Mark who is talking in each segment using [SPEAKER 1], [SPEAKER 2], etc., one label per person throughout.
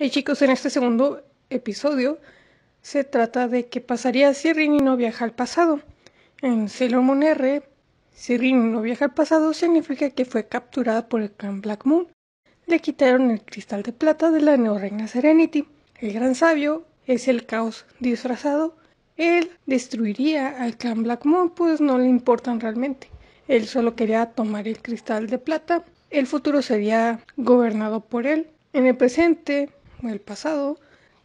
[SPEAKER 1] Hey chicos, en este segundo episodio se trata de qué pasaría si Rini no viaja al pasado. En Sailor Moon R, si Rini no viaja al pasado significa que fue capturada por el clan Black Moon. Le quitaron el cristal de plata de la neorreina Serenity. El gran sabio es el caos disfrazado. Él destruiría al clan Black Moon, pues no le importan realmente. Él solo quería tomar el cristal de plata. El futuro sería gobernado por él. En el presente, el pasado,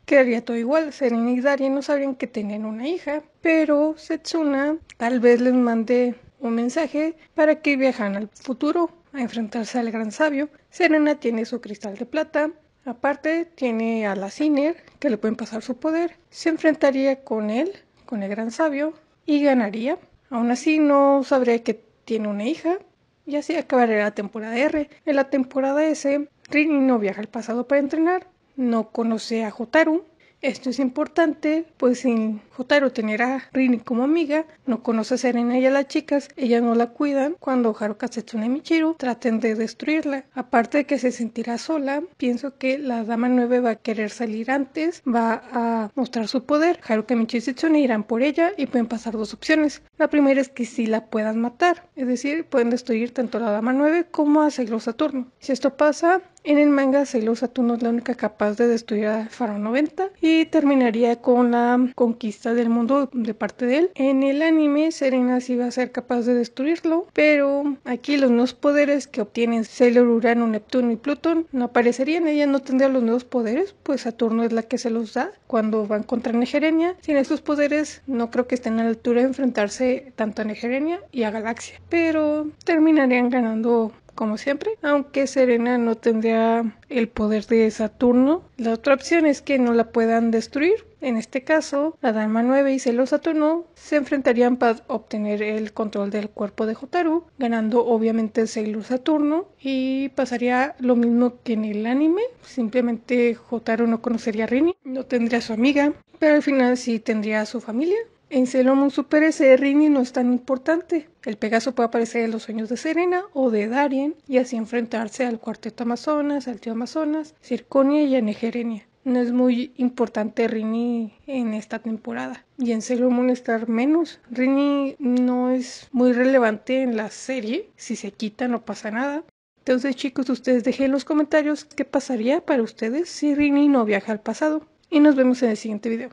[SPEAKER 1] quedaría todo igual. Serena y Darien no sabrían que tenían una hija, pero Setsuna tal vez les mande un mensaje para que viajan al futuro a enfrentarse al gran sabio. Serena tiene su cristal de plata. Aparte, tiene a la Ciner, que le pueden pasar su poder. Se enfrentaría con él, con el gran sabio, y ganaría. Aún así, no sabría que tiene una hija. Y así acabaría la temporada R. En la temporada S, Rini no viaja al pasado para entrenar, no conoce a Jotaru. Esto es importante, pues sin Jotaro tener a Rini como amiga, no conoce a Serena y a las chicas, ellas no la cuidan. Cuando Haruka Setsune Michiru traten de destruirla, aparte de que se sentirá sola, pienso que la Dama 9 va a querer salir antes, va a mostrar su poder. Haruka, Michiru y Setsune irán por ella y pueden pasar dos opciones. La primera es que sí la puedan matar, es decir, pueden destruir tanto la Dama 9 como a Sailor Saturno. Si esto pasa, en el manga, Sailor Saturno es la única capaz de destruir a Faraón 90 y terminaría con la conquista del mundo de parte de él. En el anime, Serena sí va a ser capaz de destruirlo, pero aquí los nuevos poderes que obtienen Sailor Urano, Neptuno y Plutón no aparecerían. Ella no tendría los nuevos poderes, pues Saturno es la que se los da cuando van contra Negerenia. Sin estos poderes, no creo que estén a la altura de enfrentarse tanto a Negerenia y a Galaxia, pero terminarían ganando como siempre, aunque Serena no tendría el poder de Saturno. La otra opción es que no la puedan destruir. En este caso, la Dama 9 y Celo Saturno se enfrentarían para obtener el control del cuerpo de Jotaru, ganando obviamente Sailor Saturno y pasaría lo mismo que en el anime, simplemente Jotaru no conocería a Rini, no tendría a su amiga, pero al final sí tendría a su familia en Sailor Moon Super S, Rini no es tan importante. El Pegaso puede aparecer en los sueños de Serena o de Darien y así enfrentarse al Cuarteto Amazonas, al Tío Amazonas, Circonia y a Negerenia. No es muy importante Rini en esta temporada. Y en Sailor Moon estar menos. Rini no es muy relevante en la serie. Si se quita no pasa nada. Entonces chicos, ustedes dejen en los comentarios qué pasaría para ustedes si Rini no viaja al pasado. Y nos vemos en el siguiente video.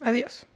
[SPEAKER 1] Adiós.